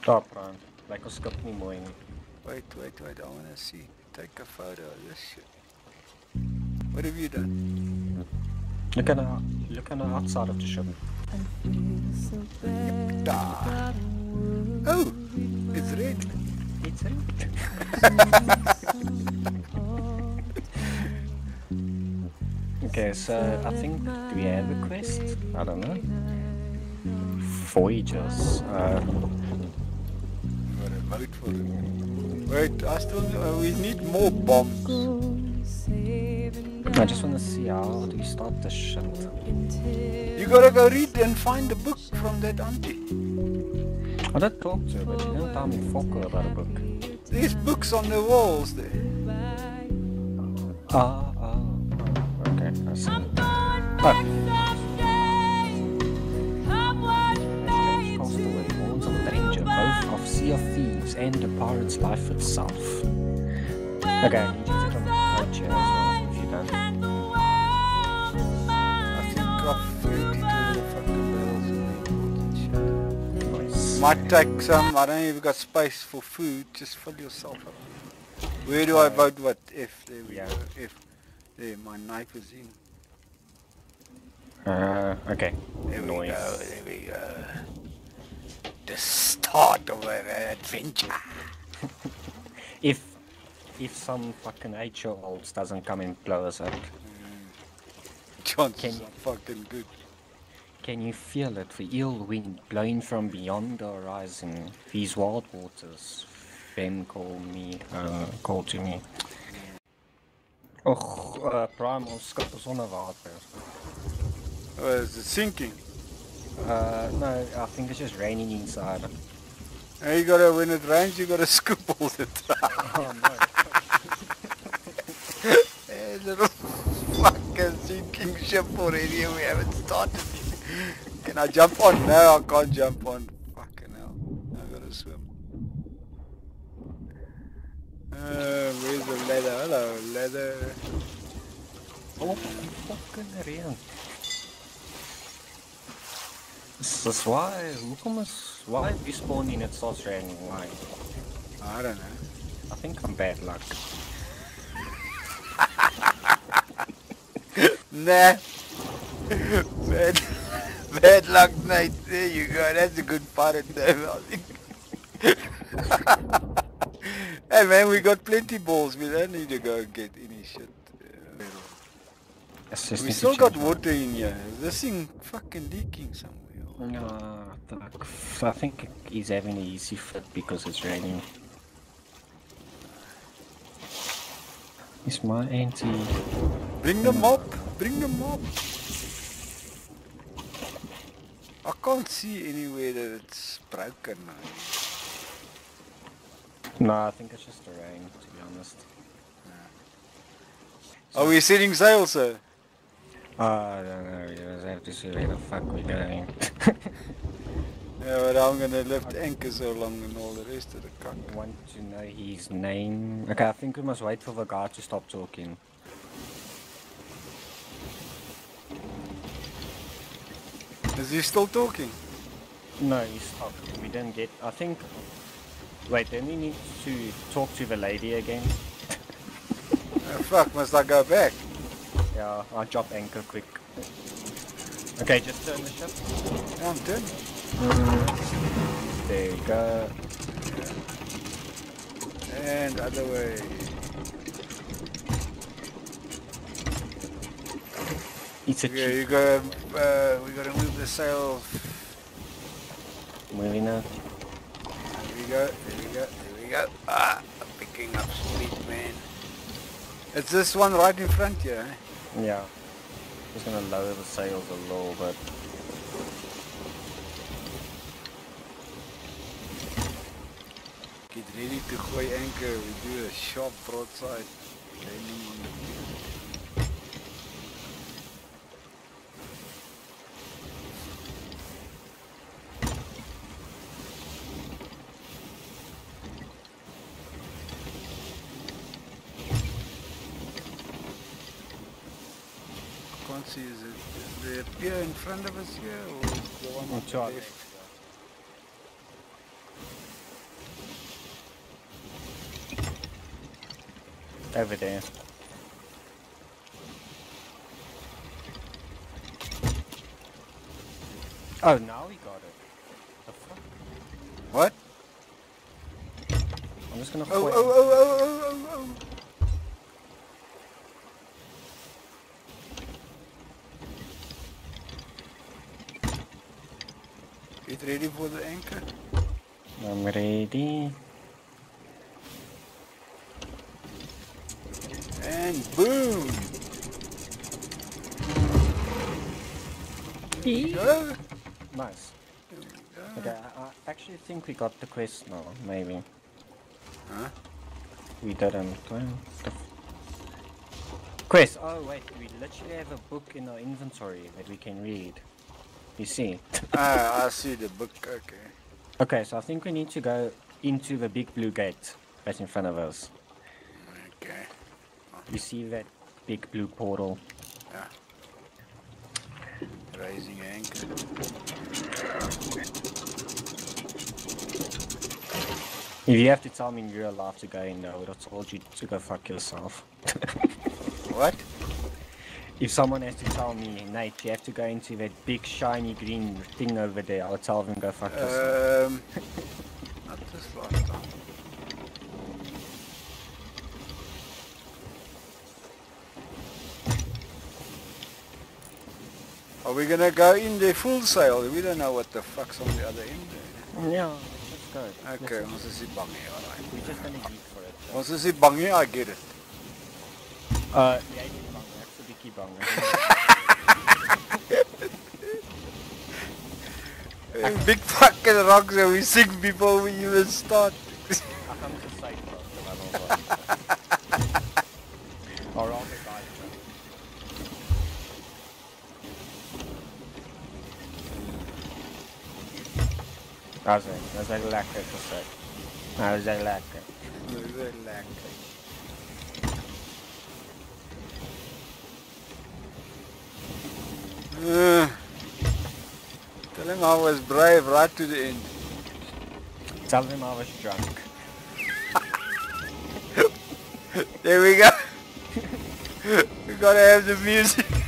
Daar praat. Lyk ons skip nie mooi nie. Wait, wait, wait. I want to see. Take a photo of this shit. What have you done? Look at the look on the outside of the ship. Da. Oh, it's red. It's red. okay, so I think do we have a quest? I don't know. Voyagers. Um, Got vote for it. Wait, I still uh, we need more bombs. I just want to see how do you start this shit. You gotta go read and find the book from that auntie. I did talk to her, but she didn't tell me fuck all about a book. There's books on the walls there. Ah, ah, ah. Okay, I see. Oh. And the pirate's life itself. Okay, I need you to come right here as well, if you don't. I think I've emptied all the fucking barrels in the important shit. Nice. Might take some, I don't even got space for food, just fill yourself up. Where do I vote what? F, there we Yeah. go, F. There, my knife is in. Uh, okay. There we Noise. go, there we go. The start of an adventure. If if some fucking eight year olds doesn't come and blow us up, John's Can you- fucking good. can you feel it? The ill wind blowing from beyond the horizon, these wild waters. Them call me, uh, call to me. Och, uh, Prime, ons skip is onder water. Oh, is it sinking? Uh, no, I think it's just raining inside. Hey, you gotta, when it rains, you gotta scoop all the time. Oh no. Hey, little fucking sinking ship already and we haven't started it. Can I jump on? No, I can't jump on. Fucking hell. I gotta swim. Uh, where's the ladder? Hello, ladder. Oh, fucking reën. This is why, is, why we spawn in it starts raining? Why? I don't know. I think I'm bad luck. Nah. bad, bad luck night. There you go. That's a good name, I think. hey man, we got plenty balls. We don't need to go and get any shit. Uh, we still got water in here. Is this thing fucking leaking somewhere? Ah, no. I think he's having an easy fit because it's raining. Is my auntie... Bring them up. Bring them up. I can't see anywhere that it's broken. No, I think it's just the rain, to be honest. Are we setting sail, sir? Uh, I don't know, you just have to see where the fuck we're going. Yeah, but I'm gonna lift anchor so long and all the rest of the cock. want to know his name. Okay, I think we must wait for the guy to stop talking. Is he still talking? No, he stopped. We didn't get. I think. Wait, then we need to talk to the lady again. Oh, fuck, must I go back? Yeah, I'll drop anchor quick. Okay, just turn the ship. Yeah, I'm done. There you go. And other way. It's a Yeah, you gotta, uh, we gotta move the sail. Moving now. There we go, there we go, there we go. Ah, I'm picking up speed, man. It's this one right in front here, eh? Yeah. Just gonna lower the sails a little bit. Get ready to gooi anchor. We do a sharp broadside. Landing can't. Is it they appear in front of us here or the one on the left? Over there. Oh, now he got it. The fuck? What? I'm just gonna. Oh, oh, oh, oh, oh, oh, oh. Get ready for the anchor. I'm ready. And boom! Go! Nice. Okay, I, I actually think we got the quest now, maybe. Huh? We didn't. Well, the Quest! Oh wait, we literally have a book in our inventory that we can read. You see? ah, I see the book, okay. okay, so I think we need to go into the big blue gate that's in front of us. Okay. You see that big blue portal? Yeah. Raising anchor. If you have to tell me in real life to go in, I would have told you to go fuck yourself. What? If someone has to tell me, Nate, you have to go into that big shiny green thing over there, I'll tell them go fuck yourself. Um, not this last time. Are we gonna go in there full sail? We don't know what the fuck's on the other end there. Yeah, let's go. Okay, ons is nie bang nie, alright. We're just gonna geek for it. Ons is nie bang nie, I get it. Uh, yeah, you bang, that's the biggie bang. Big fucking rocks and we sing before we even start. I come to say first, but I don't know. Or rather die first. Him I was brave right to the end. Tell him I was drunk. There we go. we gotta have the music.